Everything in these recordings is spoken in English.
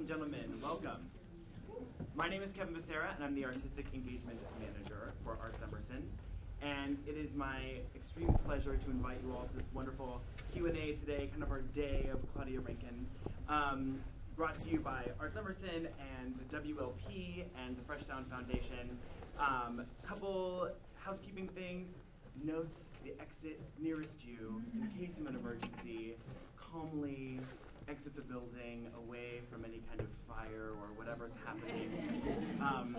and gentlemen, welcome. My name is Kevin Becerra, and I'm the Artistic Engagement Manager for Arts Emerson. And it is my extreme pleasure to invite you all to this wonderful Q&A today, kind of our day of Claudia Rankine, um, brought to you by Arts Emerson and WLP and the Fresh Sound Foundation. Um, couple housekeeping things. Note the exit nearest you in case of an emergency. Calmly exit the building away from any kind of fire or whatever's happening. Um,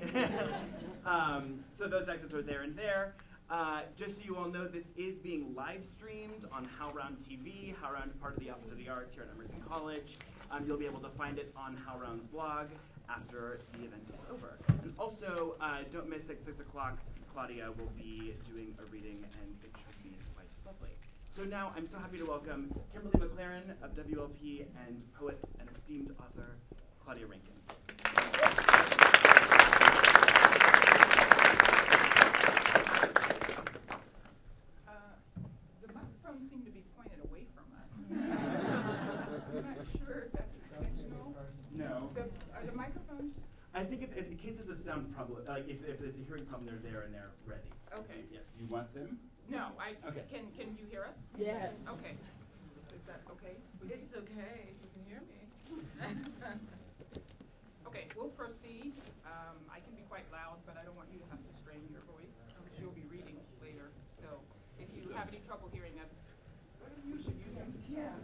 um, so those exits are there and there. Uh, just so you all know, this is being live streamed on HowlRound TV. HowlRound part of the Office of the Arts here at Emerson College. Um, you'll be able to find it on HowlRound's blog after the event is over. And also, uh, don't miss at 6 o'clock, Claudia will be doing a reading and it should be quite lovely. So now I'm so happy to welcome Kimberly McLarin of WLP and poet and esteemed author Claudia Rankine. Uh, The microphones seem to be pointed away from us. I'm not sure if that's intentional. No. The- Are the microphones, I think if, if in case there's a sound problem, like if, if there's a hearing problem, they're there and they're ready. Okay. Yes. You want them? No, I, Okay. can, can you hear us? Yes. Okay. Is that okay? with you? It's okay, you can hear me. Okay, we'll proceed. Um, I can be quite loud, but I don't want you to have to strain your voice, because you'll be reading later. So if you have any trouble hearing us, you should use them. Yeah.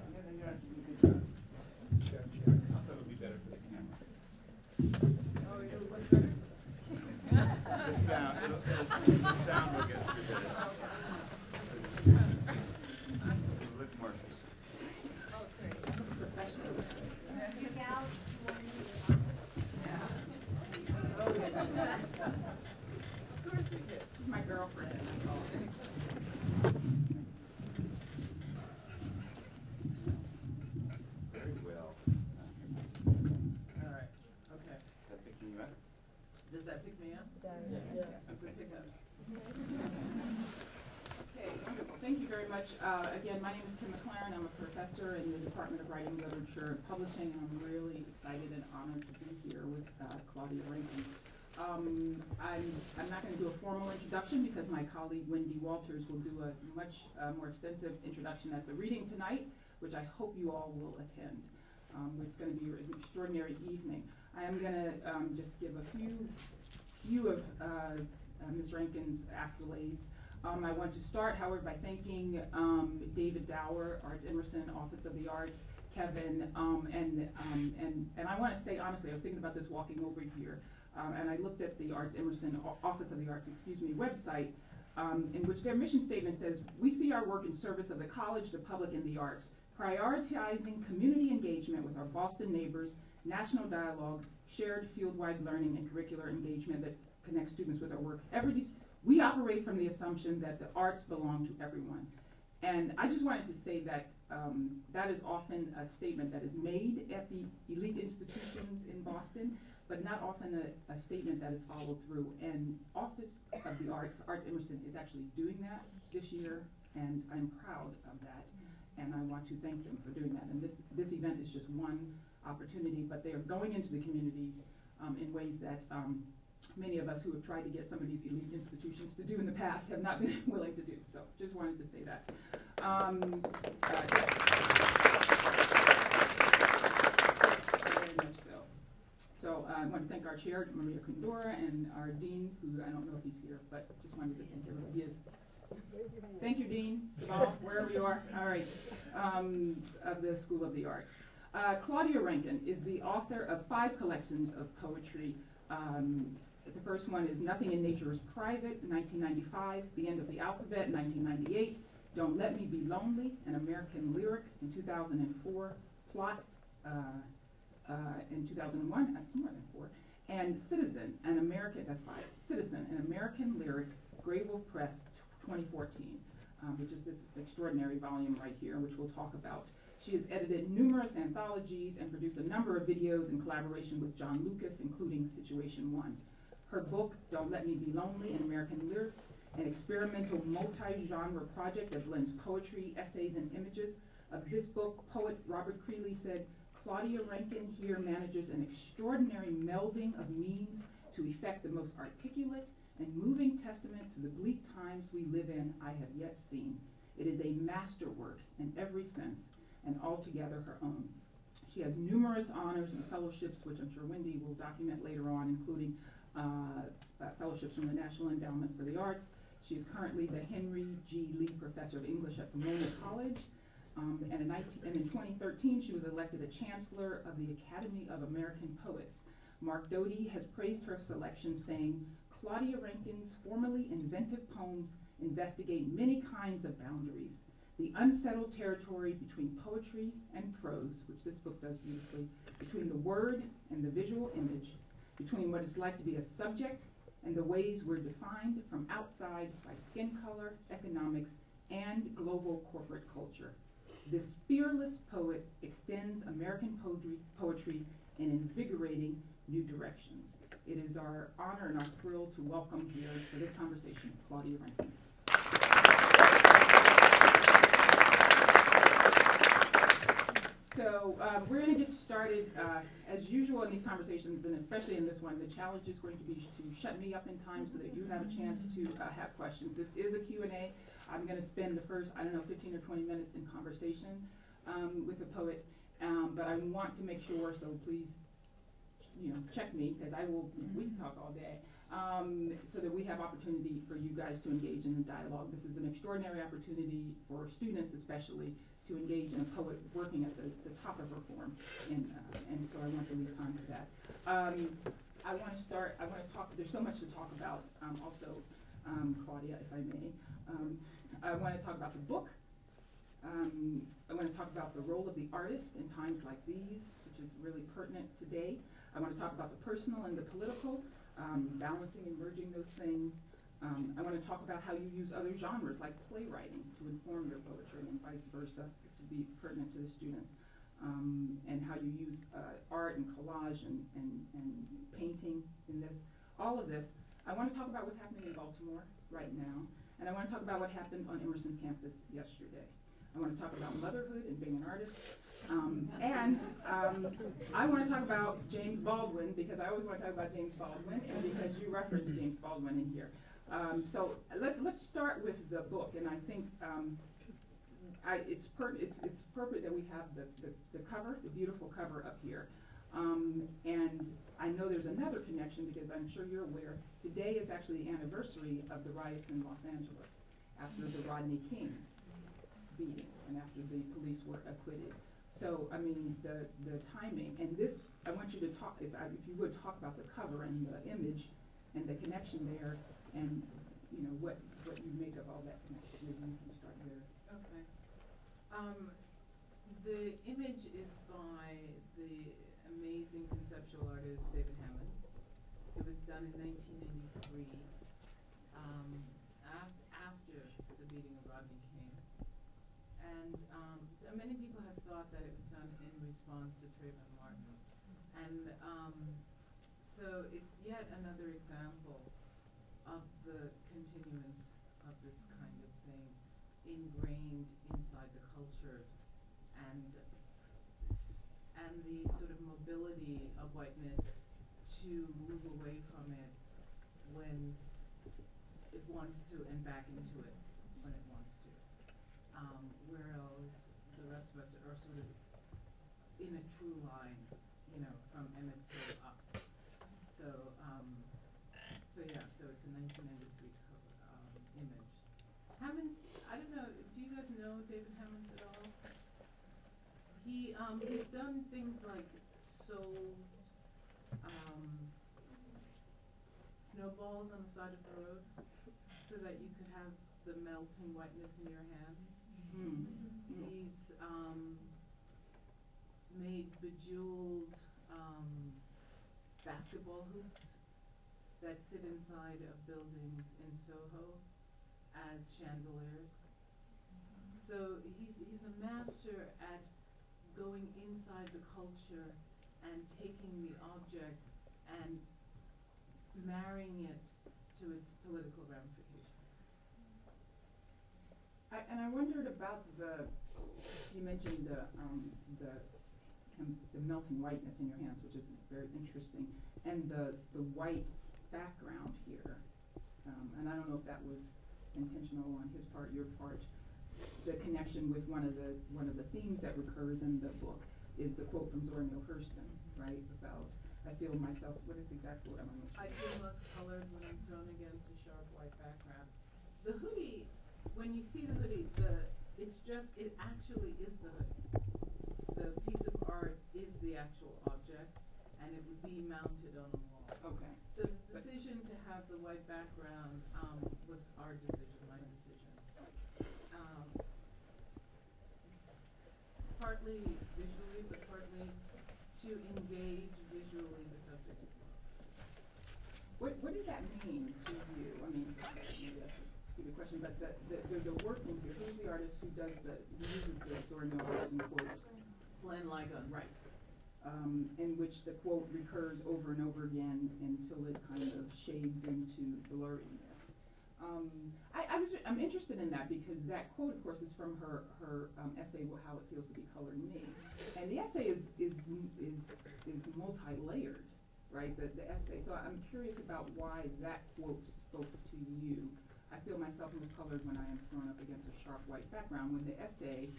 Also, it would be better for the camera. Oh, it'll look better? The sound, it'll, it'll, the sound will get through better. It'll look more efficient. Of course we did. She's my girlfriend. that's all. Very well. All right, okay. Is that picking you up? Does that pick me up? Does Okay. it pick up? Okay, wonderful. Thank you very much. Uh, Again, my name is Kim McLarin. I'm a professor in the Department of Writing, Literature, and Publishing, and I'm really excited and honored to be here with uh, Claudia Rankine. Um, I'm, I'm not going to do a formal introduction because my colleague Wendy Walters will do a much uh, more extensive introduction at the reading tonight, which I hope you all will attend. Um, It's going to be an extraordinary evening. I am going to um, just give a few, few of uh, uh, Ms. Rankine's accolades. Um, I want to start, however, by thanking um, David Dower, Arts Emerson, Office of the Arts, Kevin, um, and, um, and, and I want to say honestly, I was thinking about this walking over here, um, and I looked at the Arts Emerson, O- Office of the Arts, excuse me, website, um, in which their mission statement says, "We see our work in service of the college, the public, and the arts, prioritizing community engagement with our Boston neighbors, national dialogue, shared field-wide learning, and curricular engagement that connects students with our work. Every we operate from the assumption that the arts belong to everyone. And I just wanted to say that um, that is often a statement that is made at the elite institutions in Boston, but not often a, a statement that is followed through. And Office of the Arts, Arts Emerson, is actually doing that this year, and I'm proud of that. And I want to thank them for doing that. And this, this event is just one opportunity, but they are going into the communities um, in ways that um, many of us who have tried to get some of these elite institutions to do in the past have not been willing to do. So just wanted to say that. Um, uh, very much so. So uh, I want to thank our chair, Maria Koundoura, and our dean, who I don't know if he's here, but just wanted to thank everybody. He is. Thank you, Dean, wherever you are. All right, um, of the School of the Arts. Uh, Claudia Rankine is the author of five collections of poetry. Um, the first one is Nothing in Nature is Private, 1995, The End of the Alphabet, 1998, Don't Let Me Be Lonely, An American Lyric, in 2004, Plot, uh, uh, in 2001, that's more than four, and Citizen, an American, that's five, Citizen, an American Lyric, Graywolf Press, 2014, um, which is this extraordinary volume right here, which we'll talk about. She has edited numerous anthologies and produced a number of videos in collaboration with John Lucas, including Situation One. Her book, Don't Let Me Be Lonely, an American Lyric, an experimental multi-genre project that blends poetry, essays, and images. Of this book, poet Robert Creeley said, Claudia Rankine here manages an extraordinary melding of means to effect the most articulate and moving testament to the bleak times we live in I have yet seen. It is a masterwork in every sense and altogether her own. She has numerous honors and fellowships, which I'm sure Wendy will document later on, including uh, uh, fellowships from the National Endowment for the Arts. She is currently the Henry G. Lee Professor of English at Pomona College. Um, and, in 19, and in 2013, she was elected a Chancellor of the Academy of American Poets. Mark Doty has praised her selection, saying, Claudia Rankine's formerly inventive poems investigate many kinds of boundaries. The unsettled territory between poetry and prose, which this book does beautifully, between the word and the visual image, between what it's like to be a subject and the ways we're defined from outside by skin color, economics, and global corporate culture. This fearless poet extends American poetry, poetry in invigorating new directions. It is our honor and our thrill to welcome here for this conversation Claudia Rankine. So uh, we're going to get started uh, as usual in these conversations, and especially in this one. The challenge is going to be to shut me up in time so that you have a chance to uh, have questions. This is a Q&A. I'm going to spend the first, I don't know, 15 or 20 minutes in conversation um, with the poet, um, but I want to make sure, so please, you know, check me because I will. We can talk all day. Um, so that we have opportunity for you guys to engage in the dialogue. This is an extraordinary opportunity for students, especially, to engage in a poet working at the, the top of her form, and uh, and so I want to leave time for that. Um, I want to start. I want to talk. There's so much to talk about. Um, also, um, Claudia, if I may. Um, I want to talk about the book. Um, I want to talk about the role of the artist in times like these, which is really pertinent today. I want to talk about the personal and the political, um, balancing and merging those things. Um, I want to talk about how you use other genres like playwriting to inform your poetry and vice versa. This would be pertinent to the students. Um, and how you use uh, art and collage and, and, and painting in this. All of this. I want to talk about what's happening in Baltimore right now. And I want to talk about what happened on Emerson's campus yesterday. I want to talk about motherhood and being an artist. Um, and um, I want to talk about James Baldwin because I always want to talk about James Baldwin and because you referenced James Baldwin in here. Um, so let's let's start with the book, and I think um, I, it's per, it's it's appropriate that we have the, the, the cover, the beautiful cover up here. Um, and I know there's another connection because I'm sure you're aware. Today is actually the anniversary of the riots in Los Angeles after the Rodney King beating and after the police were acquitted. So, I mean, the, the timing, and this, I want you to talk, if, I, if you would talk about the cover and the image and the connection there and, you know, what, what you make of all that connection. Maybe you can start there. Okay. Um, the image is by the amazing conceptual artist David Hammons. It was done in 1993 um, af- after the beating of Rodney King. And, um, so many people have thought that it was done in response to Trayvon Martin. And, um, so it's yet another example the continuance of this kind of thing ingrained inside the culture and and the sort of mobility of whiteness to move away from it when it wants to and back into it when it wants to. Um, whereas the rest of us are sort of in a true line, you know, from Emmett Till up. So, um, so yeah, so it's a nineteen ninety-three cover, um, image. Hammons', I don't know, do you guys know David Hammons at all? He, um, he's done things like sold, um, snowballs on the side of the road so that you could have the melting whiteness in your hand. Mm. He's, um, made bejeweled, um, basketball hoops that sit inside of buildings in Soho as chandeliers. So he's, he's a master at going inside the culture and taking the object and marrying it to its political ramifications. I, and I wondered about the, you mentioned the, um, the the melting whiteness in your hands, which is very interesting, and the, the white background here. Um, and I don't know if that was intentional on his part, your part. The connection with one of the, one of the themes that recurs in the book is the quote from Zora Neale Hurston, right, about, I feel myself, what is the exact quote, I'm not I feel most colored when I'm thrown against a sharp white background. The hoodie, when you see the hoodie, the, it's just, it actually is the hoodie. The piece of art is the actual object, and it would be mounted on a wall. Okay, So the decision to have the white background, um, was our decision. Um, partly visually, but partly to engage visually the subject what, what does that mean to you? I mean, maybe that's a stupid question, but the, the, there's a work in here, who's the artist who does the, who uses the Zora Neale Hurston quote? Glenn Ligon. Right. Um, in which the quote recurs over and over again until it kind of shades into blurriness. Um, I, was, I'm interested in that because that quote, of course, is from her, her um, essay, How It Feels to Be Colored Me. And the essay is, is, is, is multi-layered, right, the, the essay. So I'm curious about why that quote spoke to you. I feel myself most colored when I am thrown up against a sharp white background, when the essay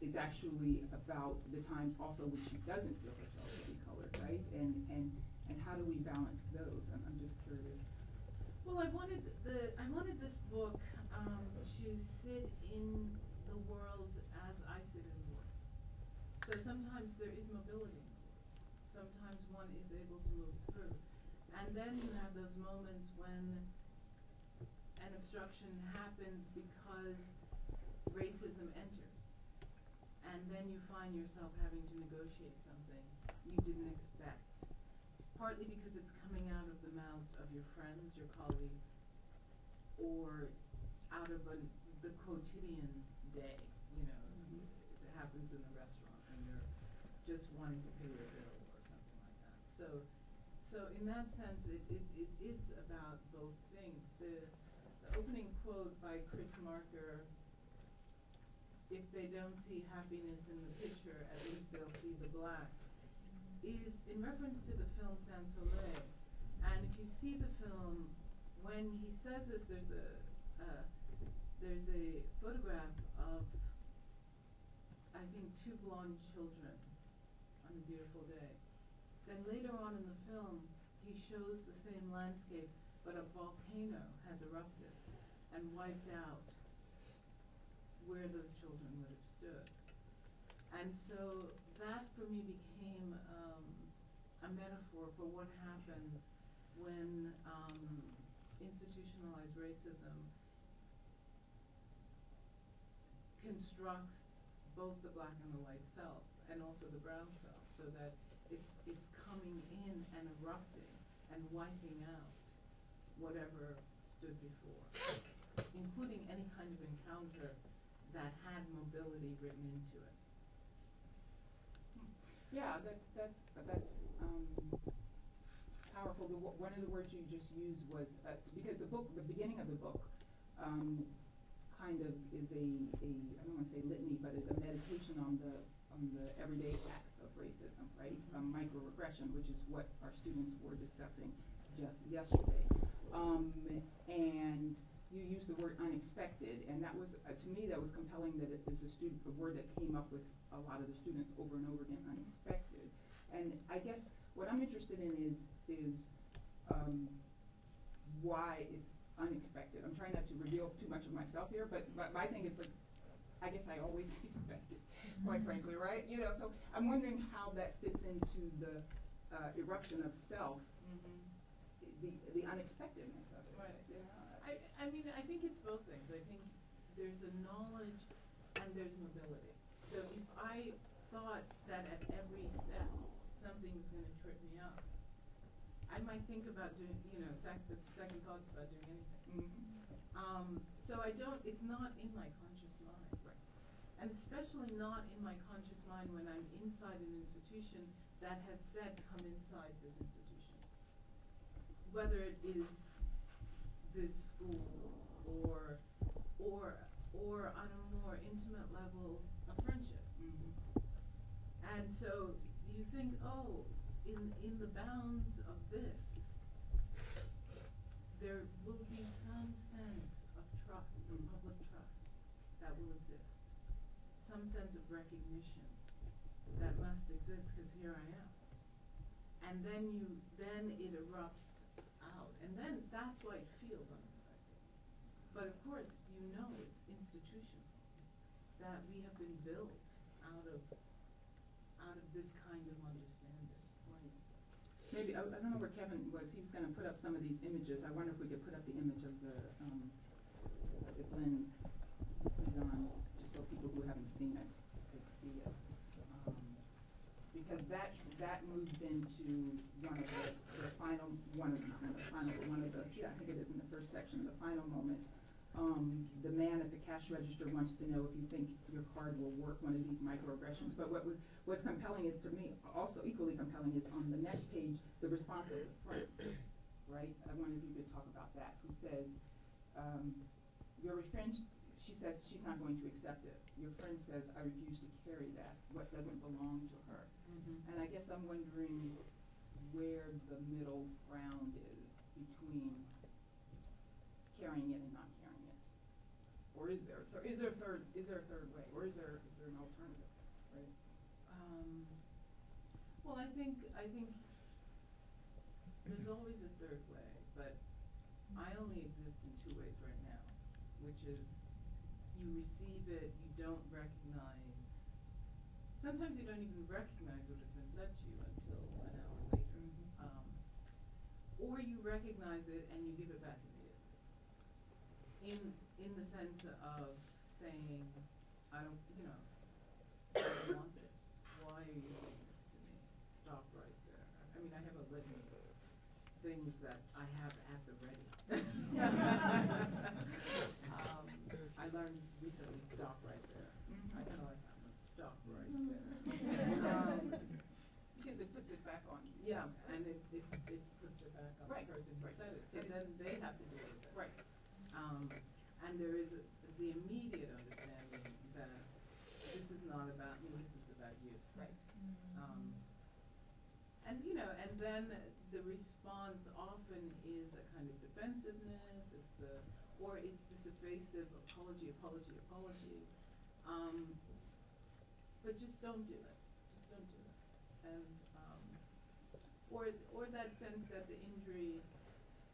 is actually about the times also when she doesn't feel herself to be colored, right? And, and, and how do we balance those? I'm, I'm just curious. Well, I wanted the, I wanted this book, um, to sit in the world as I sit in the world. So sometimes there is mobility. Sometimes one is able to move through. And then you have those moments when an obstruction happens because racism enters. And then you find yourself having to negotiate something you didn't expect partly because it's coming out of the mouths of your friends, your colleagues, or out of the quotidian day, you know, Mhm. it happens in the restaurant when you're just wanting to pay your bill or something like that. So, so in that sense, it, it, it is about both things. The, the opening quote by Chris Marker, if they don't see happiness in the picture, at least they'll see the black is in reference to the film Sans Soleil. And if you see the film, when he says this, there's a uh, there's a photograph of I think two blonde children on a beautiful day. Then later on in the film, he shows the same landscape, but a volcano has erupted and wiped out where those children would have stood. And so that for me became um, a metaphor for what happens when um, institutionalized racism constructs both the black and the white self and also the brown self so that it's it's coming in and erupting and wiping out whatever stood before including any kind of encounter that had mobility written into it Yeah, that's, that's, that's, um, powerful. The, one of the words you just used was, uh, because the book, the beginning of the book, um, kind of is a, a, I don't wanna say litany, but it's a meditation on the, on the everyday acts of racism, right? Um, microaggression, which is what our students were discussing just yesterday. Um, and you used the word unexpected, and that was, uh, to me, that was compelling that it is a student, a word that came up with a lot of the students over and over again, unexpected. And I guess what I'm interested in is, is, um, why it's unexpected. I'm trying not to reveal too much of myself here, but, but I think it's like, I guess I always expect it, quite frankly, right? You know, so I'm wondering how that fits into the, uh, eruption of self, the, the unexpectedness of it. Right. Know, I, I mean, I think it's both things. I think there's a knowledge and there's mobility. So if I thought that at every step something was going to trip me up, I might think about doing, you know, sec- the second thoughts about doing anything. mhm. Um, so I don't, it's not in my conscious mind. Right. And especially not in my conscious mind when I'm inside an institution that has said, come inside this institution. Whether it is this school or, or, or on a more intimate level, a friendship. Mhm. And so, you think, oh, in, in the bounds of this, there will be some sense of trust, of public trust that will exist. Some sense of recognition that must exist, cause here I am. And then you, then it erupts then that's why it feels unexpected. But of course, you know it's institutional, that we have been built out of, out of this kind of understanding. Maybe, I, I don't know where Kevin was, he was gonna put up some of these images, I wonder if we could put up the image of the, um, put on, just so people who haven't seen it could see it. Um, Because that, that moves into one of the, the final, one of, not the final, but one of the, yeah, I think it is in the first section, the final moment. Um, the man at the cash register wants to know if you think your card will work one of these microaggressions. But what was, what's compelling is to me, also equally compelling is on the next page, the response of the friend, right? I wonder if you could talk about that, who says, um, your friend, she says she's not going to accept it. Your friend says, I refuse to carry that, what doesn't belong to her. And I guess I'm wondering where the middle ground is between carrying it and not carrying it. Or is there, is there a third, is there a third way, or is there, is there an alternative, right? Um, well, I think, I think there's always a third way, but I only exist in two ways right now, which is you receive it, you don't recognize, sometimes you don't even recognize what has been said to you until an hour later. Mhm. Um, or you recognize it and you give it back immediately. In, in the sense of saying, I don't, you know, I don't want this, why are you doing this to me? Stop right there. I mean, I have a litany of things that I have at the ready. Um, I learned recently, stop right there. Mhm. I kinda like that one, stop right Mhm. there. Um, Because it puts it back on. yeah, and it puts it back on Right, the person who right. said it, so It is- then they have to deal with it. Right. Um, and there is the immediate understanding that this is not about me, this is about you. Right. Um, and you know, and then the response often is a kind of defensiveness, it's a, or it's this evasive apology, apology, apology. Um, but just don't do it, just don't do it. And, or, or that sense that the injury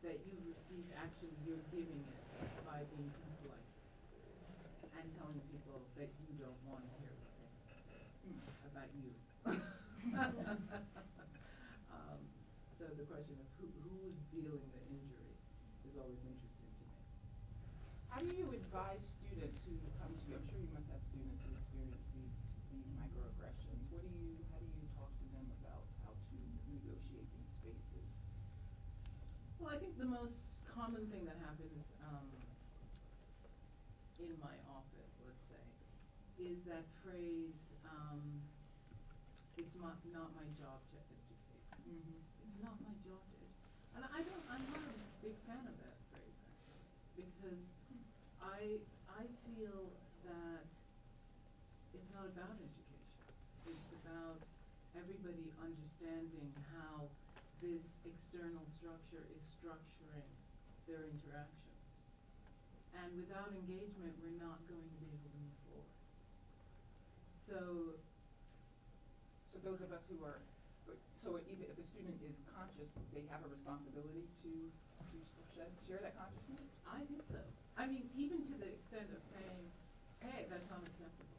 that you received, actually you're giving it by being impolite and telling people that you don't hear have to Mm. about you. Um, so the question of who, who's dealing the injury is always interesting to me. How do you advise students who come to you, I'm sure you must have students who experience these, these microaggressions. What do you, how do you talk to them about how to negotiate these spaces? Well, I think the most common thing that happens, um, in my office, let's say, is that phrase, um, it's not, not my job to educate. Mm-hmm. It's not my job to edu- and I don't, I'm not a big fan of that phrase actually, because I, I feel that it's not about education. It's about everybody understanding how this external structure is structuring their interactions. And without engagement, we're not going to be able to move forward. So, So those of us who are, so even if a student is conscious, they have a responsibility to, to share, that consciousness? I think so. I mean, even to the extent of saying, hey, that's unacceptable.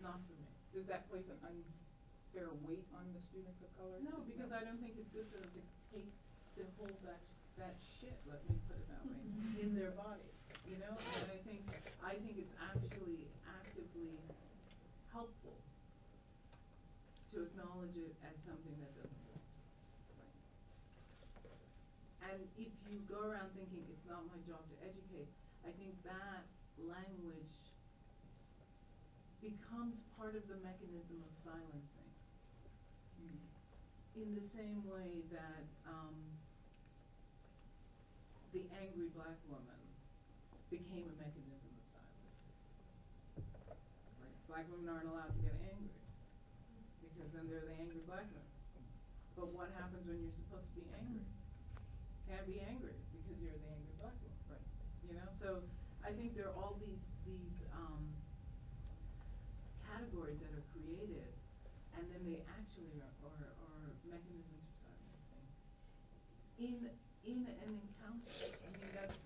Not for me. Does that place an unfair weight on the students of color? No, because? I don't think it's good for them to take, to hold that, that shit, let me put it that way, in their body, you know? And I think, I think it's actually actively helpful to acknowledge it as something that doesn't to us. And if you go around thinking it's not my job to educate, I think that language becomes part of the mechanism of silencing Mm. in the same way that um, angry black woman became a mechanism of silence. Like black women aren't allowed to get angry because then they're the angry black men. But what happens when you're supposed to be angry? Can't be angry because you're the angry black woman. Right. You know, so I think there are all these, these, um, categories that are created, and then they actually are, are, are mechanisms for silencing. In, in an encounter, I mean, that's,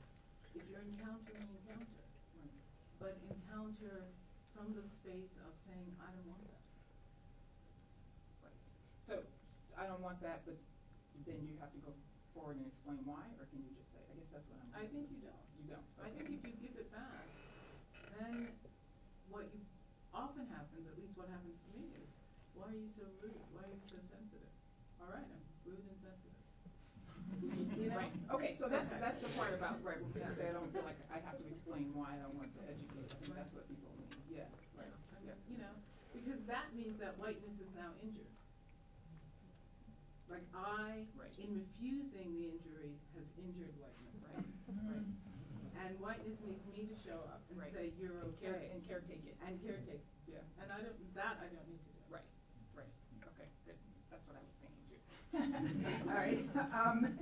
if you're encountering, encounter. Right. But encounter from the space of saying, I don't want that. Right. So, I don't want that, but then you have to go forward and explain why, or can you just say, I guess that's what I'm. I think you don't. You don't, I think if you give it back, then what you, often happens, at least what happens to me is, why are you so rude? Why are you so sensitive? All right, I'm rude and sensitive. You know? Right, okay, so that's, that's the part about, right, when people say I don't feel like I have to explain why I don't want to educate, I think that's what people mean, yeah, right, I mean, yeah. You know, because that means that whiteness is now injured. Like I, Right. in refusing the injury, has injured whiteness. Right, right. And whiteness needs me to show up and Right. say, you're And care, okay. and caretake it. And caretake. Yeah, And I don't, that I don't need to do. right, right, okay, good, that's what I was thinking too. All right, um,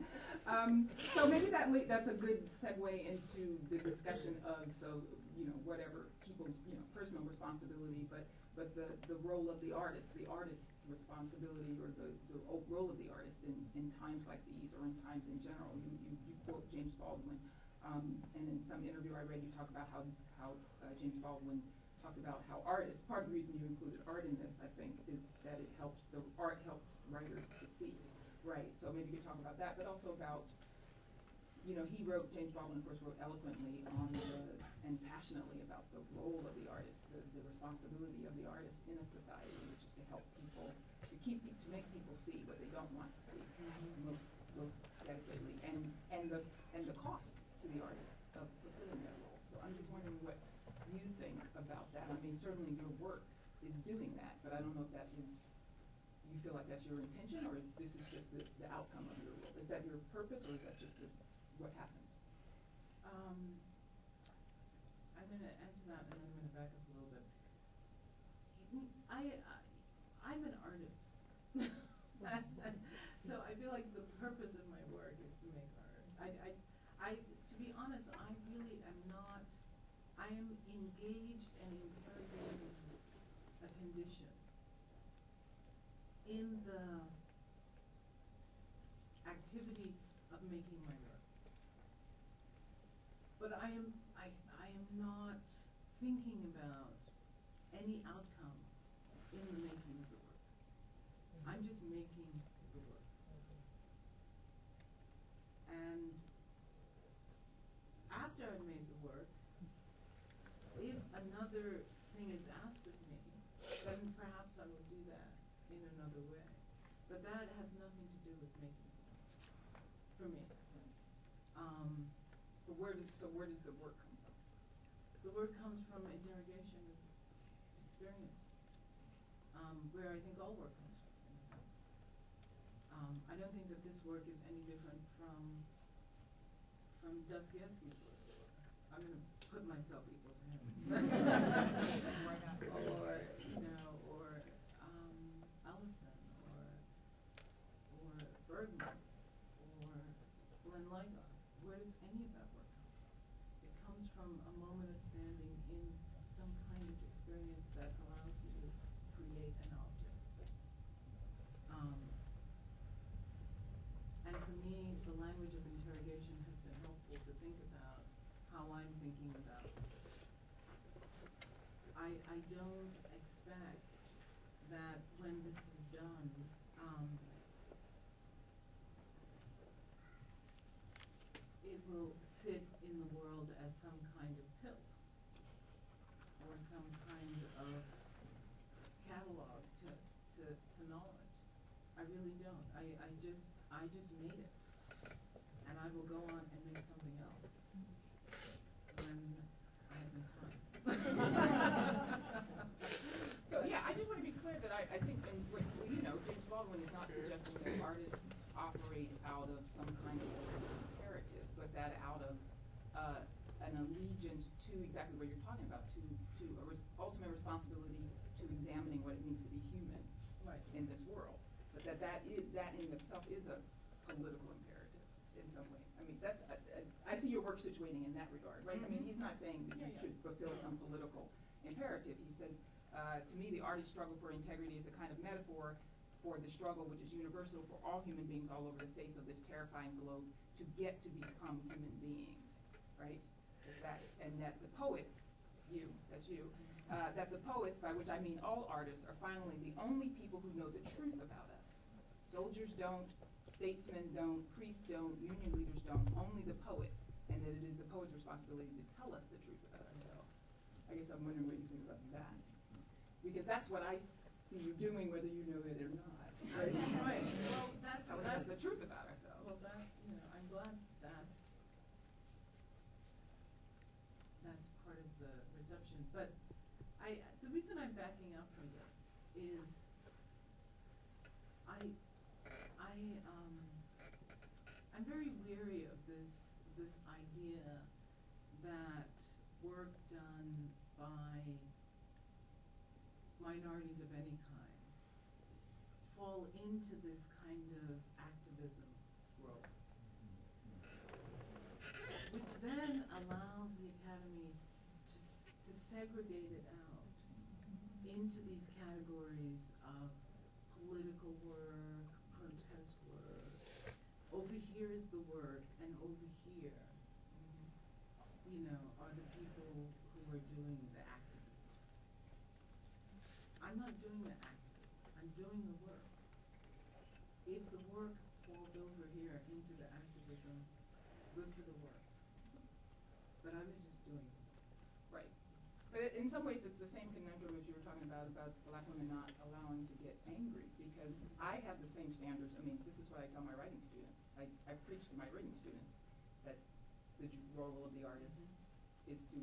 um, so maybe that le- that's a good segue into the discussion of, so, you know, whatever people's, you know, personal responsibility, but, but the, the role of the artist, the artist's responsibility or the, the role of the artist in, in times like these or in times in general. You, you, you quote James Baldwin, um, and in some interview I read, you talk about how, how, uh, James Baldwin talked about how art artists, part of the reason you included art in this, I think, is that it helps, the art helps writers to see. Right, so maybe you could talk about that, but also about, you know, he wrote, James Baldwin, of course, wrote eloquently on the, and passionately about the role of the artist, the, the responsibility of the artist in a society, which is to help people, to keep, to make people see what they don't want to see mm-hmm. most, most adequately, and, and the, and the cost to the artist of fulfilling that role. So I'm just wondering what you think about that. I mean, certainly your work is doing that, but I don't know if that is, you feel like that's your intention, or this is just the, the outcome of your role? Is that your purpose, or is that just the, what happens? Um, I'm gonna answer that and then I'm gonna back up a little bit. I, I, I'm an artist. So I feel like the purpose of my work is to make art. I, I, I, to be honest, I really am not, I am engaged and interrogating a condition in the activity of making my work. But I am, I, I am not thinking about any outcome in the making of the work. I'm just making the work. And after I've made the work, if another thing is asked of me, then perhaps I will do that in another way. But that has nothing to do with making the work, for me. Um, But where does, so where does the work come from? the work comes from interrogation of experience, um, where I think all work comes from, in a sense. Um, I don't think that this work is any different from, from Dostoevsky's work. I'm gonna put myself equal to him. Why not? Or, you know, or, um, Ellison, or, or Bergman, or Glenn Ligon. Where does any of that work come from? It comes from a moment of standing in some kind of experience that allows you to create an object. Um, and for me, the language of interrogation has been helpful to think about how I'm thinking about. I, I don't expect that when this is done, um, it will sit in the world as some kind of pill or some kind of catalog to, to, to knowledge. I really don't. I, I just, I just made it. And I will go on and make something else when I have some time. So, yeah, I just wanna be clear that I, I think, and, what- well, you know, James Baldwin is not suggesting that artists operate out of some kind of imperative, but that out of, uh, an allegiance to exactly what you're talking about, to, to a res- ultimate responsibility to examining what it means to be human, right, in this world. But that that is, that in itself is a political imperative in some way. I mean, that's, I, I- I see your work situating in that regard, right? I mean, Mhm. he's not saying that Yeah, you yeah. should fulfill some political imperative. He says, uh, to me, the artist's struggle for integrity is a kind of metaphor for the struggle which is universal for all human beings all over the face of this terrifying globe to get to become human beings, right? That, and that the poets, you, that's you, uh, that the poets, by which I mean all artists, are finally the only people who know the truth about us. Soldiers don't, statesmen don't, priests don't, union leaders don't, only the poets, and that it is the poet's responsibility to tell us the truth about ourselves. I guess I'm wondering what you think about that. Because that's what I see you doing whether you know it or not, right? Right, well, that's, Telling us that's, the truth about ourselves. well, that, you know, I'm glad that's, that's part of the reception, but I, the reason I'm backing up from this is I, I, um, I'm very weary of this, this idea that work done by minorities of any kind fall into this kind of activism role. Which then allows the academy to, to segregate it out into these categories of political work, protest work. Over here is the work, and over here, you know, are the people who are doing the activism. I'm not doing the activism, I'm doing the work. If the work falls over here into the activism, good for the work. But I was just doing it. Right. But it- in some ways, it's the same conundrum as you were talking about, about black women not allowing to get angry, because I have the same standards, I mean, this is what I tell my writing students. I, I preach to my writing students that the role of the artist mm-hmm. is to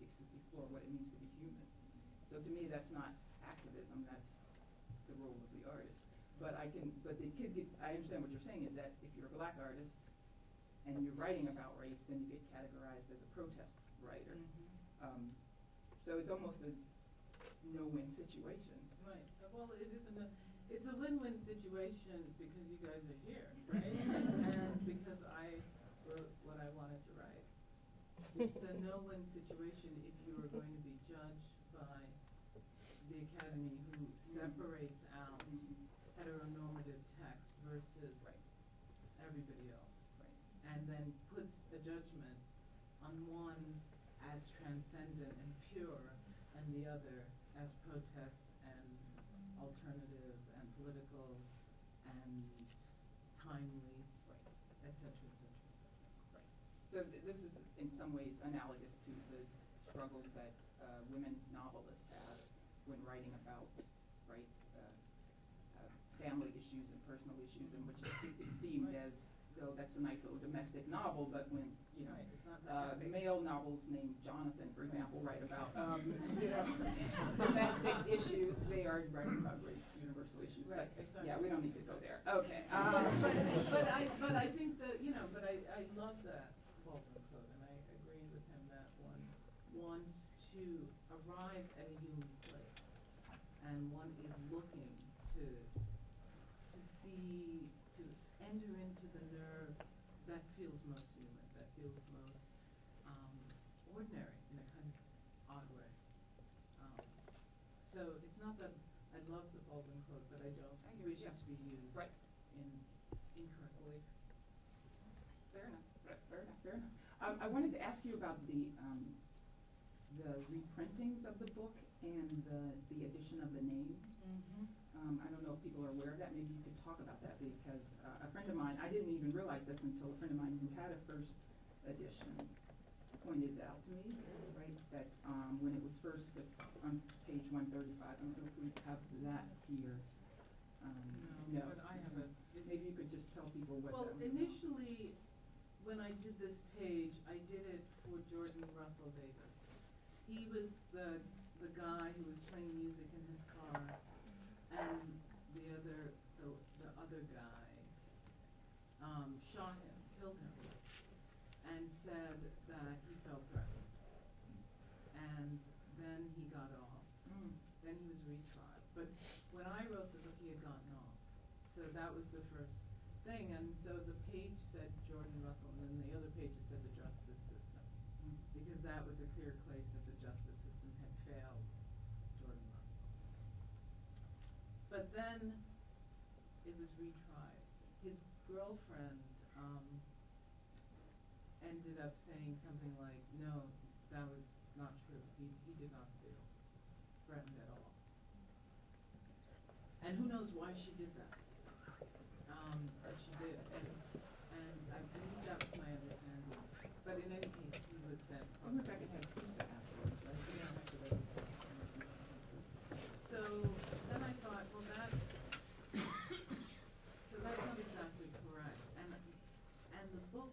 ex- explore what it means to be human. So to me, that's not activism, that's the role of the artist. But I can, but it could get, I understand what you're saying, is that if you're a black artist and you're writing about race, then you get categorized as a protest writer. Um, so it's almost a no-win situation. Right, well, it isn't a, it's a win-win situation because you guys are here, right? And because I wrote what I wanted to write. It's a no-win situation if you are going to be judged by the academy who separates out Mhm. Heteronormative text versus Right. everybody else. Right. And then puts a judgment on one as transcendent and pure and the other as protest and alternative and political and timely, Right. et cetera, et cetera, et cetera. Right. So th- this is in some ways analogous to the struggles that uh, women novelists have when writing about, right, uh, uh, family issues and personal issues, and which Right. as, though that's a nice little domestic novel, but when, you know, Right, it's not that uh, male novels named Jonathan, for example, write about, um, you know, domestic issues, they are writing about great universal issues, but, exactly. yeah, we don't need to go there, okay. um, But, but I, but I think that, you know, but I, I love that Baldwin quote, and I agree with him that one wants to arrive at a human place. And one is looking to, to see, to enter into the nerve that feels most human, that feels most, um, ordinary in a kind of odd way. Um, so it's not that I love the Baldwin quote, but I don't I hear wish you, it to be used Right. in incorrectly. Fair enough, fair fair enough, fair enough. Um, I wanted to ask you about the, um, the reprintings of the book and the, the addition of the names. Um, I don't know if people are aware of that, maybe you could talk about that, because, uh, a friend of mine, I didn't even realize this until a friend of mine who had a first edition pointed it out to me, right, that, um, when it was first, the- on page one thirty-five, I don't know if we have that here. Um, No, but I have it. Maybe you could just tell people what that Well, was about. When I did this page, I did it for Jordan Russell Davis. He was the, the guy who was playing music in his car, and the other, the, the other guy, um, shot him, killed him, and said that he felt threatened. And then he got off, Mm. then he was retried. But when I wrote the book, he had gotten off. so that was the first thing, and so the page said Jordan Russell, and then the other page it said the justice system. Mm. Because that was a clear case that the justice system had failed Jordan Russell. But then it was retried. His girlfriend, um, ended up saying something like, no, that was not true. He, he did not feel threatened at all. And who knows why she did that? Um, but she did, and, and I, at least that was my understanding. But in any case, he was then And Rebecca had pizza afterwards, right? So you don't have to wait until someone comes home. So then I thought, well, that, so that's not exactly correct. And, and the book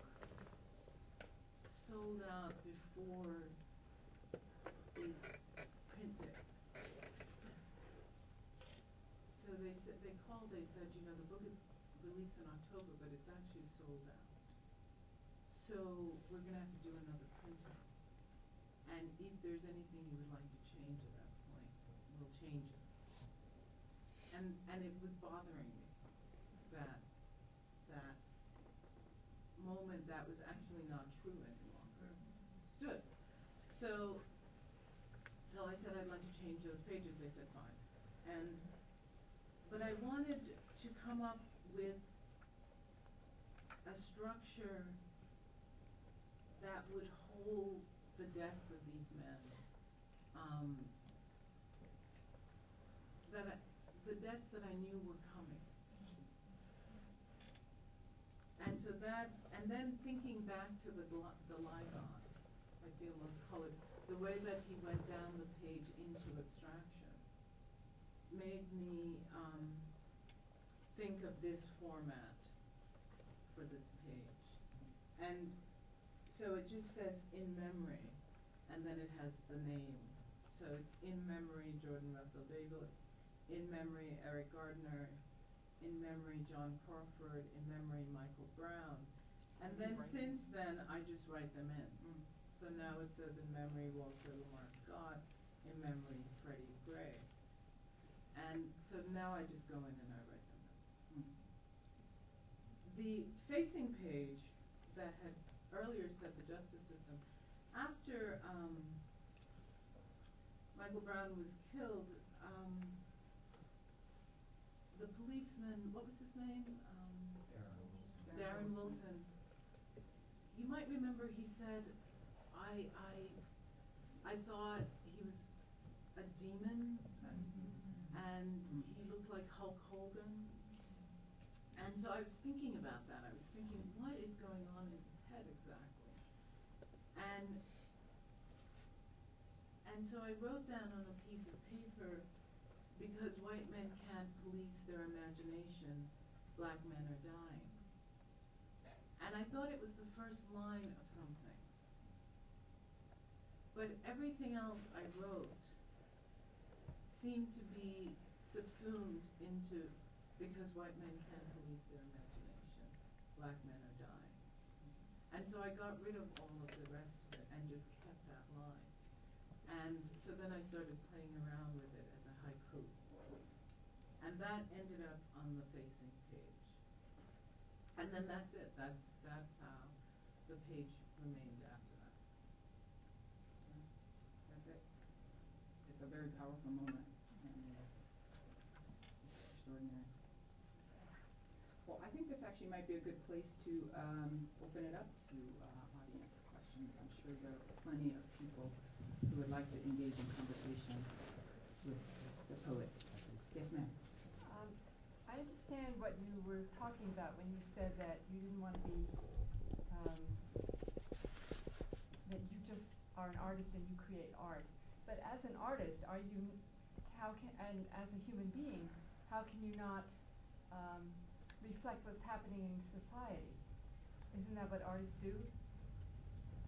sold out before its print date. So they said, they called, they said, you know, the book is released in October, but it's actually sold out. So we're gonna have to do another printing. And if there's anything you would like to change at that point, we'll change it. And, and it was bothering me, that, that moment that was actually not true any longer stood. So, so I said I'd like to change those pages, they said fine. And, but I wanted to come up with a structure that would hold the deaths of these men. Um, that I, the deaths that I knew were coming. And so that, and then thinking back to the the Ligon, Most colored, the way that he went down the page into abstraction made me, um, think of this format for this page. And so it just says in memory, and then it has the name. So it's in memory Jordan Russell Davis, in memory Eric Garner, in memory John Crawford, in memory Michael Brown. And then since then, I just write them in. So now it says in memory Walter Lamar Scott, in memory Freddie Gray. And so now I just go in and I write them in. Mm. The facing page that had earlier said the justice system, after, um, Michael Brown was killed, um, the policeman, what was his name? Um, Darren Wilson. You might remember he said, I, I, I thought he was a demon and he looked like Hulk Hogan. And so I was thinking about that. I was thinking, what is going on in his head exactly? And and so I wrote down on a piece of paper, because white men can't police their imagination, black men are dying. And I thought it was the first line of something. But everything else I wrote seemed to be subsumed into because white men can't police their imagination, black men are dying. And so I got rid of all of the rest of it and just kept that line. And so then I started playing around with it as a haiku. And that ended up on the facing page. And then that's it, that's, that's how the page remained after that. That's it. It's a very powerful moment, and it's extraordinary. Well, I think this actually might be a good place to, um, open it up to, uh, audience questions. I'm sure there are plenty of people who would like to engage in conversation with the poet. Yes, ma'am? Um, I understand what you were talking about when you said that you didn't want to be, um, that you just are an artist and you create art. But as an artist, are you, how can, and as a human being, how can you not, um, reflect what's happening in society? Isn't that what artists do?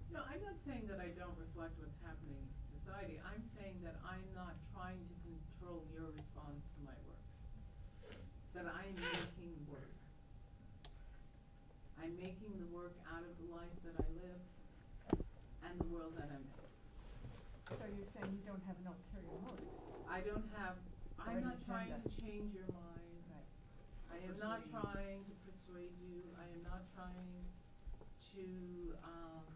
No, I'm not saying that I don't reflect what's happening in society. I'm saying that I'm not trying to control your response to my work. That I'm making work. I'm making the work out of the life that I live and the world that I'm in. So you're saying you don't have an ulterior motive? I don't have, Or I'm an not trying to agenda. change your mind. Right. I am not Persuade. trying to persuade you, I am not trying to, um,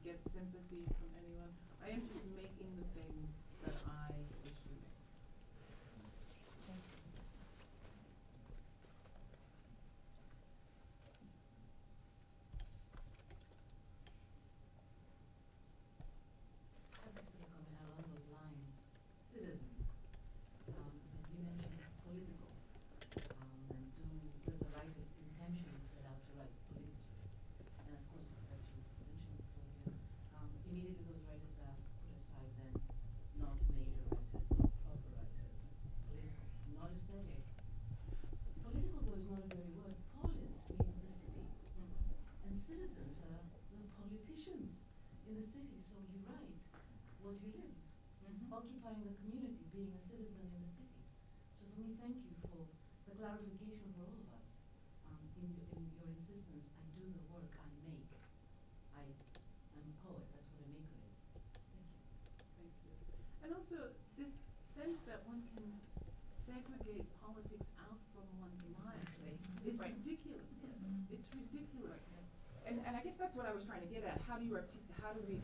get sympathy from anyone. I am just making the thing that I wish to make. I just think comment along those lines, citizens, um, and you mentioned political, um, and do, there's a right intention set out to write politically. And of course, as you mentioned before here, um, immediately those writers are put aside then, not major writers, not proper writers, political, not aesthetic. Political though is not a very word, polis means the city. And citizens are the politicians in the city, so you write what you live, occupying the community, being a citizen in the city. So for me, thank you for the clarification for all of us. Um, in your, in your insistence, I do the work I make. I, I'm a poet, that's what a maker is. Thank you. Thank you. And also, this sense that one can segregate politics out from one's life is Right. ridiculous. It's ridiculous. And, and I guess that's what I was trying to get at, how do you how do we,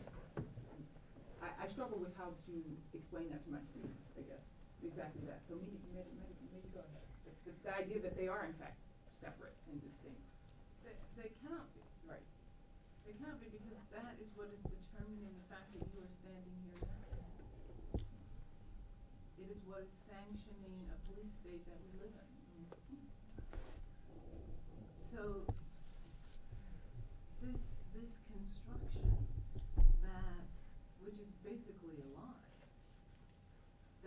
I, I struggle with how to explain that to my students, I guess, exactly that, so maybe, maybe, maybe, go ahead. The, the, the idea that they are in fact separate and distinct, They, they cannot be. right? They cannot be because that is what is determining the fact that you are standing here now. It is what is sanctioning a police state that we live in. So, this, this construction that, which is basically a lie,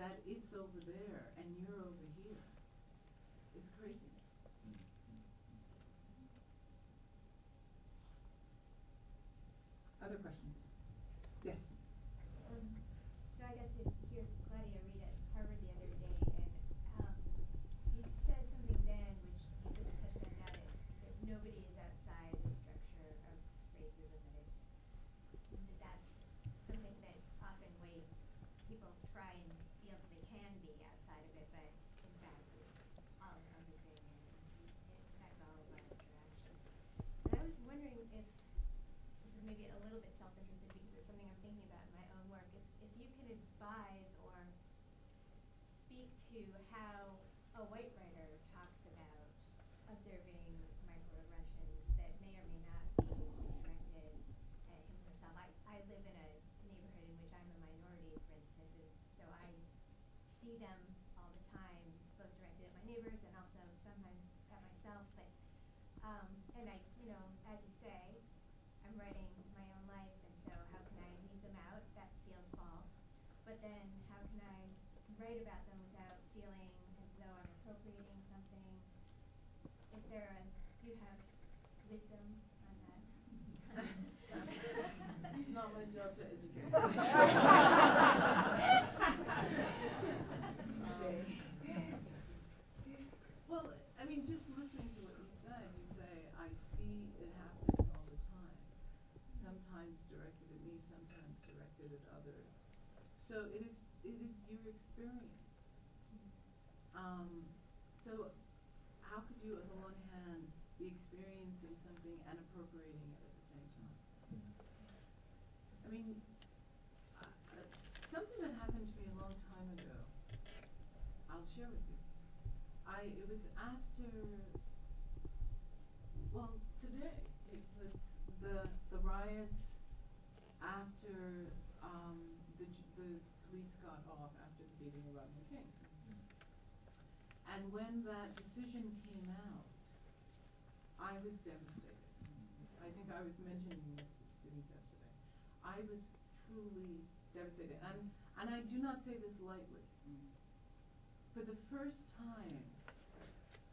that it's over there and you're over here, is craziness. Other questions? Yes? Um, so I got to hear Claudia read at Harvard the other day, and um, you said something then, which you just touched on now, that, that nobody is outside the structure of racism, that it's that that's something that often way people try and feel that they can be outside of it, but in fact it's all encompassing and it affects all of our interactions. And I was wondering if this is maybe a little bit self-interested because it's something I'm thinking about in my own work. If, if you could advise or speak to how a white writer talks about observing microaggressions that may or may not be directed at him himself. I, I live in a neighborhood in which I'm a minority, for instance, and so I see them all the time, both directed at my neighbors and also sometimes at myself, but um, and I, you know, as you say, I'm writing my own life, and so how can I leave them out? That feels false. But then how can I write about them without feeling as though I'm appropriating something? Is there a, do you have wisdom on that? It's not my job to educate. Well, I mean, just listening to what you said, you say, I see it happening all the time. Sometimes directed at me, sometimes directed at others. So it is, it is your experience. Um, so how could you, on the one hand, be experiencing something and appropriating it at the same time? I mean, uh, uh, something that happened to me a long time ago, I'll share with you. I, it was after, well, today, it was the, the riots after, um, the, J- the police got off after the beating of Rodney King. And when that decision came out, I was devastated. I think I was mentioning this to students yesterday. I was truly devastated, and, and I do not say this lightly. For the first time,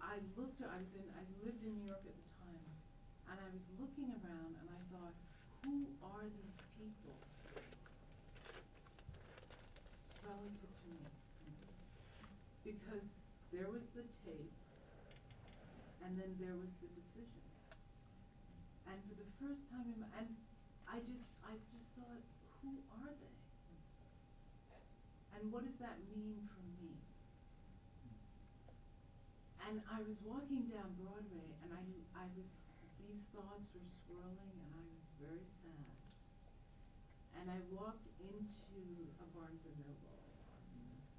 I looked, I was in, I lived in New York at the time, and I was looking around and I thought, who are these people relative to me? Because there was the tape, and then there was the decision. And for the first time in my, and I just, I just thought, who are they? And what does that mean for me? And I was walking down Broadway and I, I was, these thoughts were swirling and I was very sad. And I walked into a Barnes and Noble,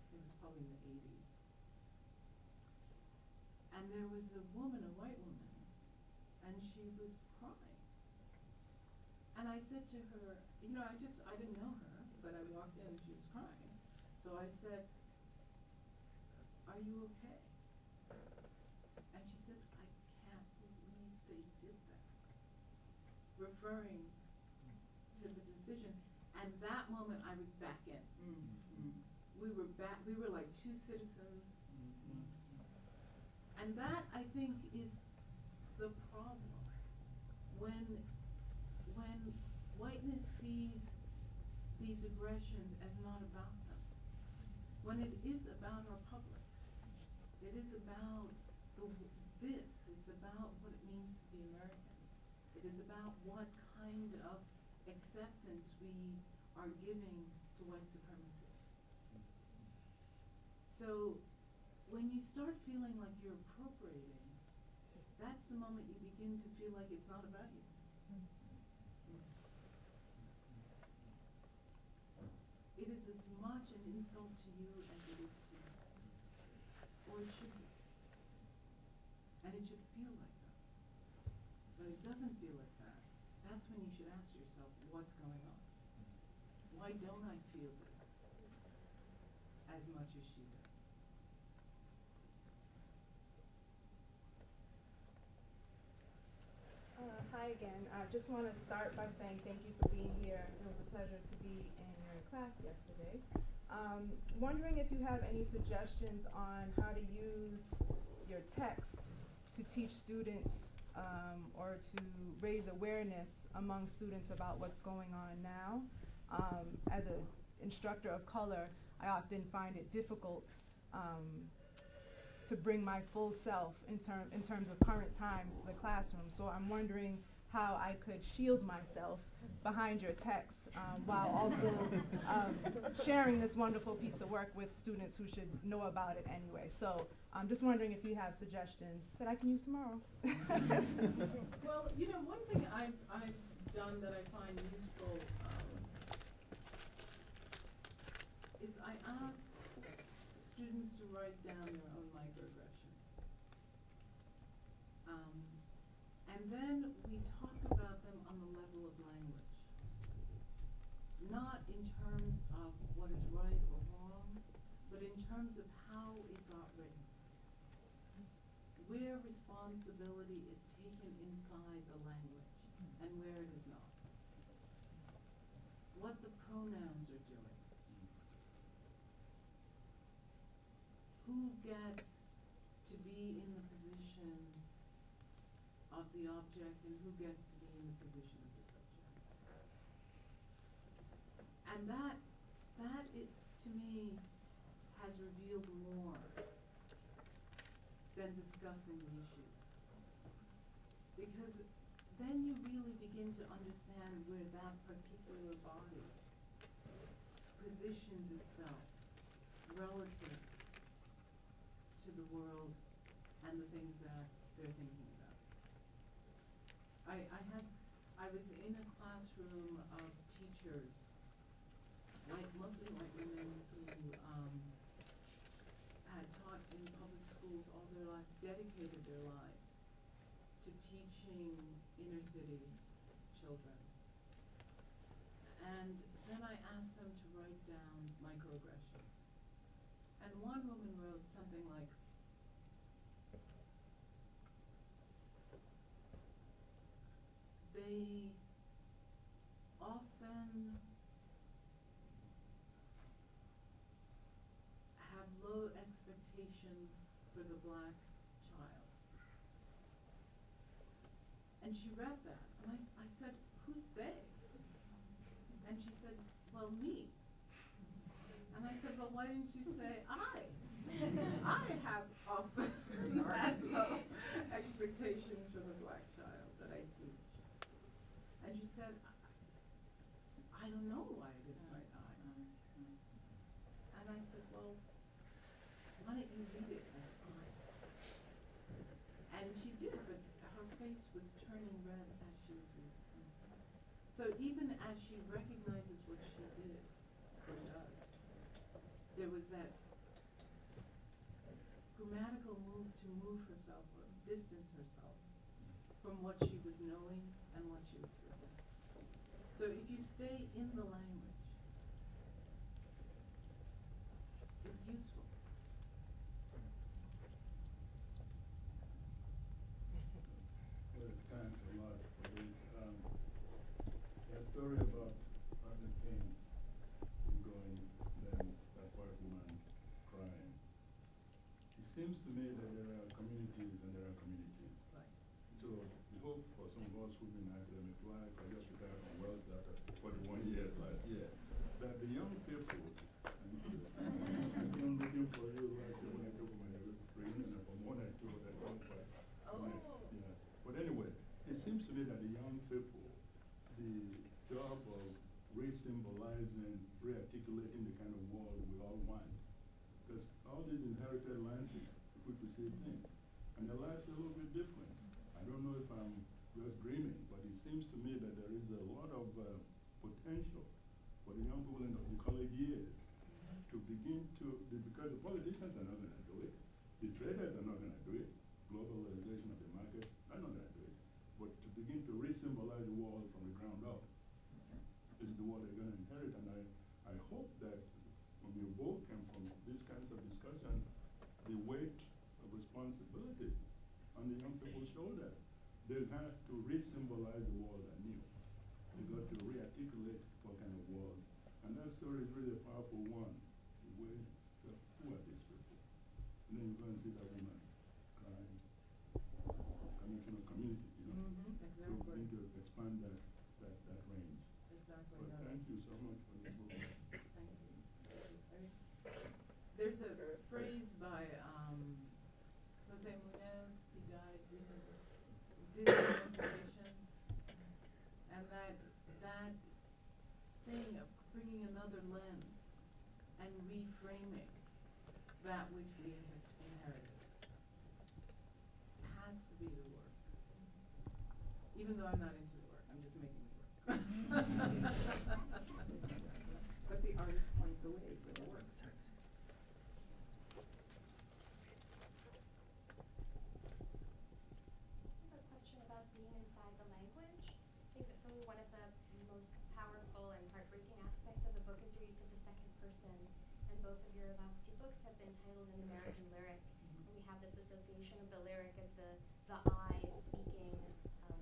it was probably in the eighties. And there was a woman, a white woman, and she was crying. And I said to her, you know, I just, I didn't know her, but I walked in and she was crying. So I said, are you okay? And she said, I can't believe they did that. Referring to the decision. And that moment I was back in. Mm-hmm. We were back, we were like two citizens. And that, I think, is the problem. When, sees these aggressions as not about them. When it is about our public. It is about the, this, it's about what it means to be American. It is about what kind of acceptance we are giving to white supremacy. So, when you start feeling like you're appropriating, that's the moment you begin to feel like it's not about you. It is as much an insult to you as it is to me. Or it should be. And it should feel like that. But it doesn't feel like that. That's when you should ask yourself, what's going on? Why don't I feel this as much as she does? Uh, hi again. I just want to start by saying thank you for being here. It was a pleasure to be in your class yesterday. Um, wondering if you have any suggestions on how to use your text to teach students um, or to raise awareness among students about what's going on now. Um, as an instructor of color, I often find it difficult um, to bring my full self in, in terms of current times to the classroom. So I'm wondering how I could shield myself behind your text um, while also um, sharing this wonderful piece of work with students who should know about it anyway. So I'm just wondering if you have suggestions that I can use tomorrow. Well, you know, one thing I've, I've done that I find useful, um, is I ask students to write down their own microaggressions. Um, and then we talk about them on the level of language. Not in terms of what is right or wrong, but in terms of how it got written where responsibility is taken inside the language and where it is not. What the pronouns are doing. Who gets to be in the position of the object and who gets to be in the position of the subject. And that, that it, to me, has revealed more than discussing the issues. Because then you really begin to understand where that particular body positions itself relative world and the things that they're thinking about. I, I had, I was in a classroom of teachers, white, mostly white women who, um, had taught in public schools all their life, dedicated their lives to teaching inner city children. And then I asked them to write down microaggressions. And one woman wrote something like, they often have low expectations for the black child. And she read that, and I, I said, who's they? And she said, well, me. And I said, well, why didn't you say I? I have often had low expectations for the black child that I teach. And she said, I, I don't know why it is my I. And I said, well, why don't you read it as I? face was turning red as she was reading. So even as she recognizes what she did or does, there was that grammatical move to move herself or distance herself from what she was knowing and what she was reading. So if you stay in the language, it's useful. Thanks a lot for this. Um, a story about Martin King going, then that white woman crying. It seems to me that there are communities and there are communities. Right. So we hope for some of us who've been in academic life, I just retired from Wells after forty-one years last year, that the young people, and I'm looking for you, I said when I took my training, and from one I two, I don't quite. Oh. Yeah, but anyway, it seems to me that the young people, the job of re-symbolizing, re-articulating the kind of world we all want, because all these inherited lances, we perceive things, and their lives are a little bit different. I don't know if I'm just dreaming, but it seems to me that there is a lot of uh, potential for the young people in the, the college years to begin to, the- because the politicians are not going to do it, the traders are not going to do it, globalization of the market, they're not going to do it, but to begin to re-symbolize the world from the ground up. This is the world they're going to inherit, and I, I hope that from your book and from these kinds of discussion, the weight of responsibility on the young people's shoulder. They have to re-symbolize the world anew. They got to re-articulate what kind of world. And that story is really a powerful one. The way, the, who are these people? And then you go and see that woman crying, coming from a community, you know. Mhm, So we exactly. need to expand that, that, that range. Exactly. But no. thank you so much for this book. Thank you. I- There's a phrase by, um, Jose Muñoz, he died recently, disidentification. And that, that thing of bringing another lens and that which we inherited has to be the work. Even though I'm not into the work, I'm just making it work. But the artist points the way for the work. I have a question about being inside the language. I think that for me, one of the most powerful and heartbreaking aspects of the book is your use of the second person. And both of your last two books have been titled An American Lyric. And we have this association of the lyric as the, the I speaking um,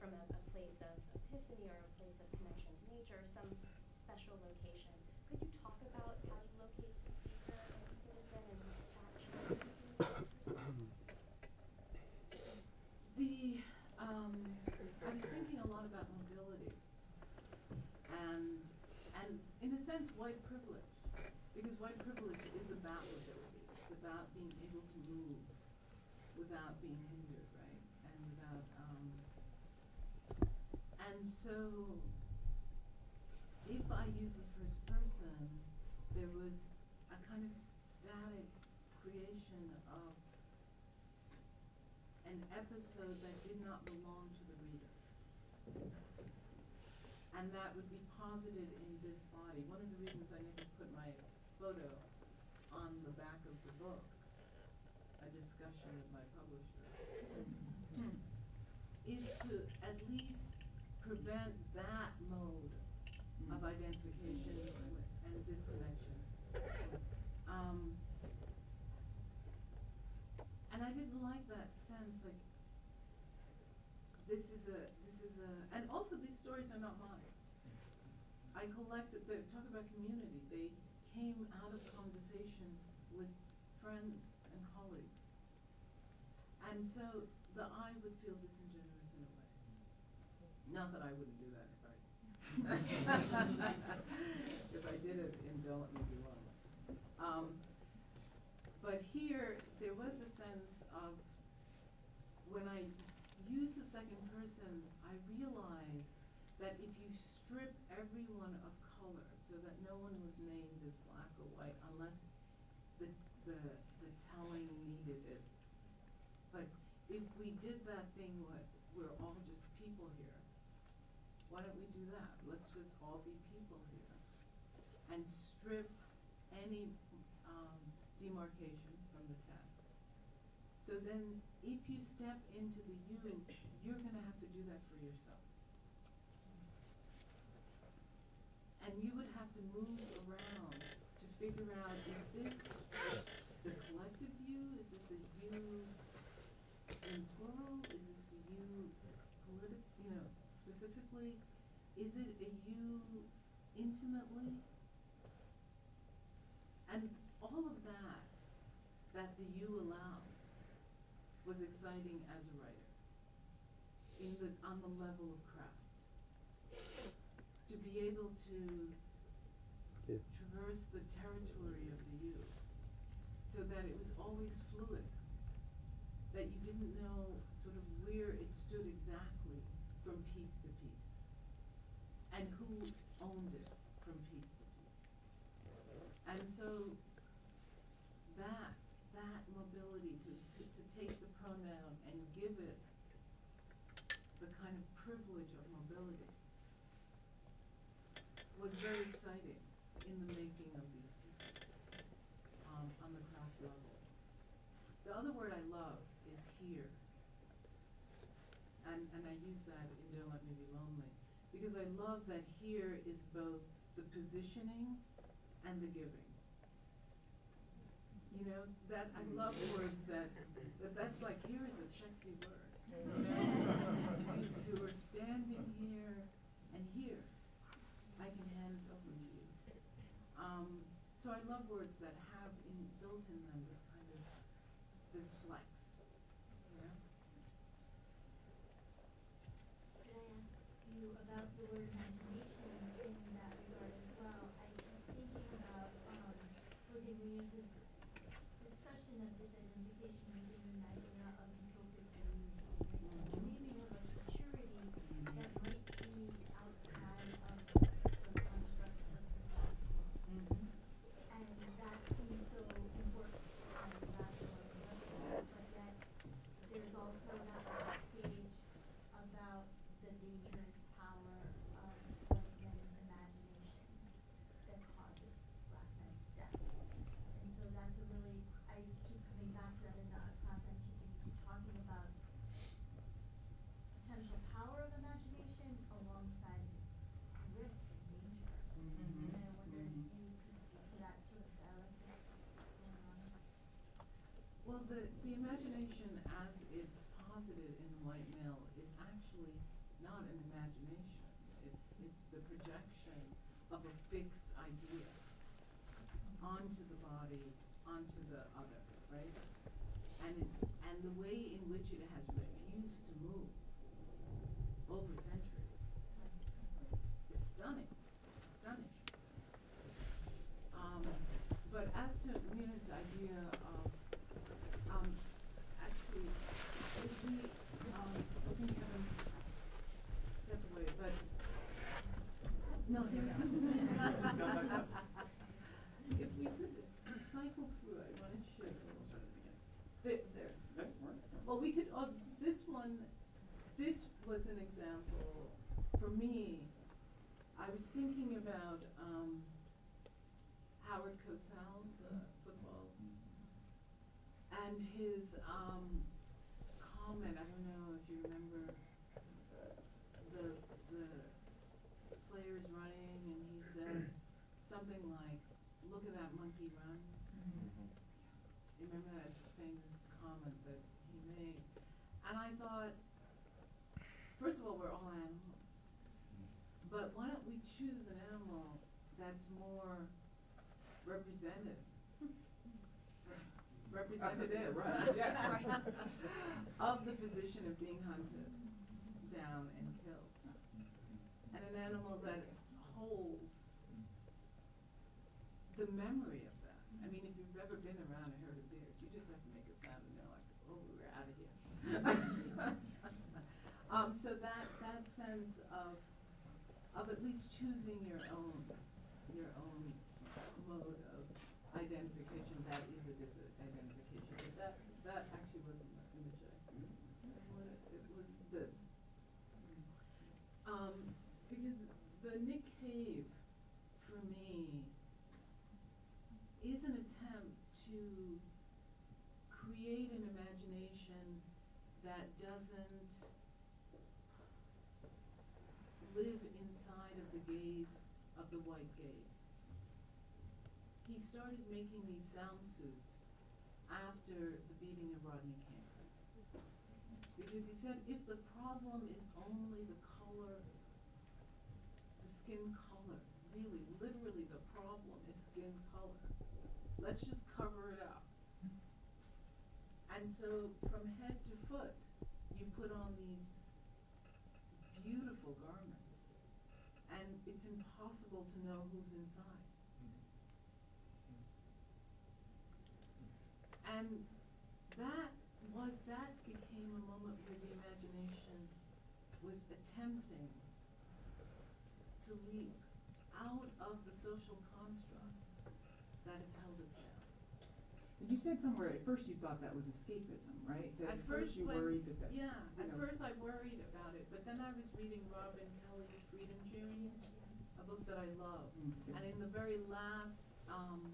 from a, a place of epiphany or a place of connection to nature, some special location. Could you talk about how you locate the speaker and the citizen and that choice of using the second? The, um, I was thinking a lot about mobility and, and in a sense, white privilege. Because white privilege is about mobility. It's about being able to move without being hindered, right? And without, um, and so if I use the first person, there was a kind of static creation of an episode that did not belong to the reader. And that would be posited in this body. One of the reasons I never put my photo on the back of the book, a discussion with my publisher, is to at least prevent that mode of identification wi- and disconnection. Um, and I didn't like that sense, like, this is a, this is a, and also these stories are not mine. I collected, the, talk about community, they came out of conversations with friends and colleagues. And so the I would feel disingenuous in a way. Not that I wouldn't do that if I, if I did it in Don't. Um, but here, there was a sense of, when I use the second person, I realize that if everyone of color so that no one was named as black or white unless the, the, the telling needed it. But if we did that thing what, we're all just people here, why don't we do that? Let's just all be people here. And strip any, um, demarcation from the text. So then, if you step into the you, you're gonna have to do that for yourself. And you would have to move around to figure out, is this the collective you, is this a you in plural, is this a you politic, you know, specifically? Is it a you intimately? And all of that, that the you allows, was exciting as a writer. In the, on the level of craft. To be able to traverse the territory of the you, so that it was always fluid. That you didn't know sort of where it stood exactly from piece to piece. And who owned it from piece to piece. And so that, that mobility to, to, to take the pronoun and give it the kind of privilege of mobility was very exciting in the making of these pieces, um, on the craft level. The other word I love is here. And, and I use that in Don't Let Me Be Lonely, because I love that here is both the positioning and the giving. You know, that, I love words that, that that's like, here is a sexy word, you know? You are standing here and here, I can hand it over to you. Um, so I love words that have in, built in them this kind of, this flex, Thank you. Not an imagination. It's, it's the projection of a fixed idea onto the body, onto the other, right? And it, and the way in which it has refused to move over centuries is stunning, stunning. Um, but as to Muñoz's idea of, um, actually, if we, um, I think Kevin stepped away, but, no, here he comes. If we could cycle through, I wanna show There, there. Well, we could, oh, this one, this was an example, for me, I was thinking about, um, Howard Cosell, the football, and his, um, comment, I don't know if you remember, the, the player's running and he says something like, look at that monkey run. You remember that famous comment that he made? And I thought, first of all, we're all animals. But why don't we choose an animal that's more representative? Representative. Right, yes, right. Of the position of being hunted down and killed. And an animal that holds the memory of that. I mean, if you've ever been around a herd of deers, you just have to make a sound and they're like, oh, we're out of here. Um, so that, that sense of, of at least choosing your own, your own mode of identification, that is a disidentification, but that, that actually wasn't the image I Um, because the Nick Cave, for me, is an attempt to create an imagination that doesn't live inside of the gaze of the white gaze. He started making these sound suits after the beating of Rodney King. Because he said if the problem is only the color, the skin color, really, literally the problem is skin color, let's just cover it up. And so from head to foot, you put on these beautiful garments, and it's impossible to know who's inside. And that was, that became a moment where the imagination was attempting to leap out of the social constructs that have held us down. You said somewhere, at first you thought that was escapism, right? That At first you when- worried that that, Yeah, at know- first I worried about it, but then I was reading Robin Kelley's Freedom Journeys, book that I love. Mm. And in the very last, um,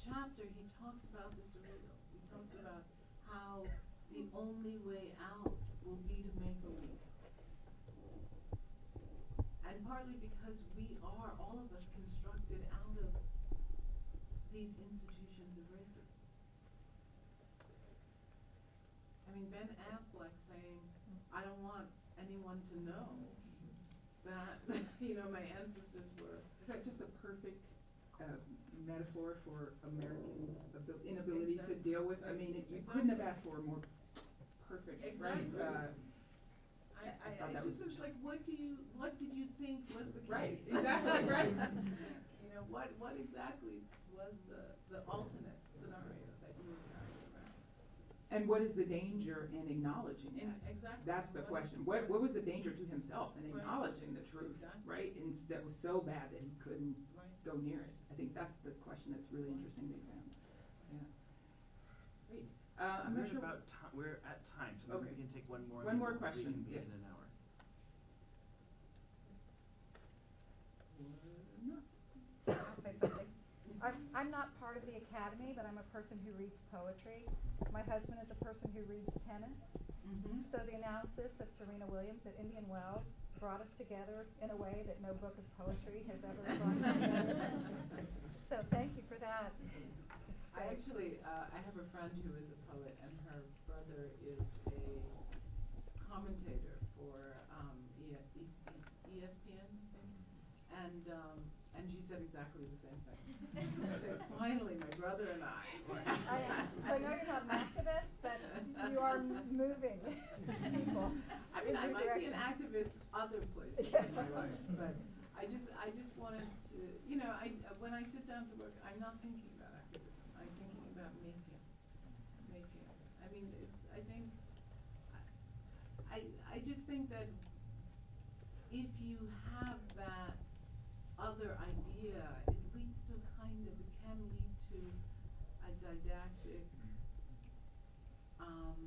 chapter, he talks about the surreal. He talks about how the only way out will be to make a leap. And partly because we are, all of us, constructed out of these institutions of racism. I mean, Ben Affleck saying, I don't want anyone to know that, you know, my ancestors were. Is that just a perfect uh, metaphor for Americans' abil- inability to deal with? I mean, it- you couldn't have asked for a more perfect, right? Exactly. uh, I, I I, I just was was like, what do you, what did you think was the case? Right, exactly, right. You know, what, what exactly was the, the alternate scenario that you were carrying around? And what is the danger in acknowledging In- that? exactly. That's the What- question. What, what was the danger to himself in Right. acknowledging the truth, Exactly. right? And that was so bad that he couldn't Right. go near it. I think that's the question that's really interesting to examine. Yeah. Great. Uh, I'm we're not sure. about ti- we're at time, so maybe Okay. we can take one more. One more we'll question, yes. in an hour. I'll say something. I'm, I'm not part of the academy, but I'm a person who reads poetry. My husband is a person who reads tennis. Mm-hmm. So the analysis of Serena Williams at Indian Wells brought us together in a way that no book of poetry has ever brought us together. So thank you for that. I actually, uh, I have a friend who is a poet, and her brother is a commentator for um, E- E- E- ESPN, And um, and she said exactly the same thing. She said, "Finally, my brother and I." were I, so I know you're not an activist, but you are m- moving people I mean, I might be an activist other places in my life, but I just, I just wanted to, you know, I, when I sit down to work, I'm not thinking about activism. I'm thinking about making, making. I mean, it's, I think, I, I just think that if you have that other idea, it leads to a kind of, it can lead to a didactic, um,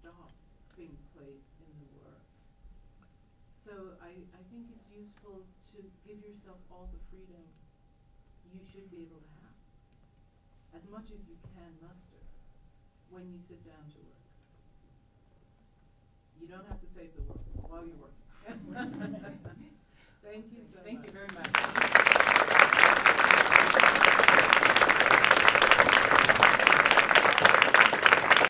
stopping place in the work. So I, I think it's useful to give yourself all the freedom you should be able to have, as much as you can muster when you sit down to work. You don't have to save the world while you're working.